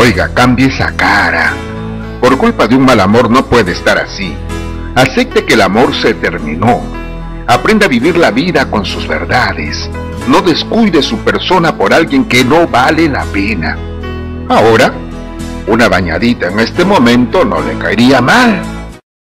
Oiga, cambie esa cara. Por culpa de un mal amor no puede estar así. Acepte que el amor se terminó. Aprenda a vivir la vida con sus verdades. No descuide su persona por alguien que no vale la pena. Ahora, una bañadita en este momento no le caería mal.